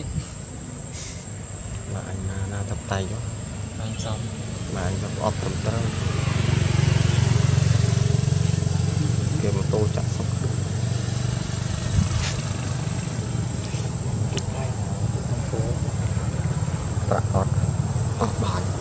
ទៀតបានណាណាតបតៃបានសំបានយកអប់ត្រឹមត្រូវគេម៉ូតូចាក់សុខខ្លួនប្រាក់អត់អស់បាន